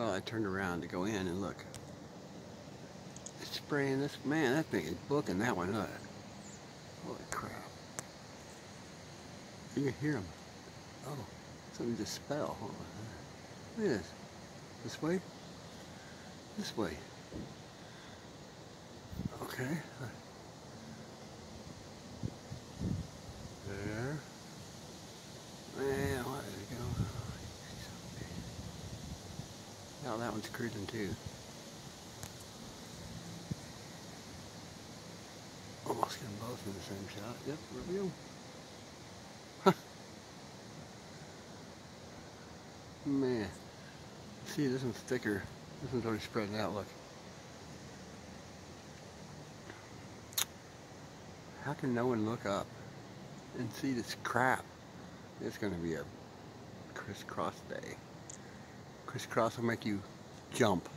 Well, I turned around to go in and look. It's spraying this. Man, that thing is booking that one. Look. Holy crap. You can hear them. Oh, something just fell. Look at this. This way? This way. Okay. There. Man, what is going on? Now that one's cruising too. Almost them both in the same shot. Yep, review. Huh. Man. See, this one's thicker. This one's already spreading out, look. How can no one look up and see this crap? It's going to be a crisscross day. Crisscross will make you jump.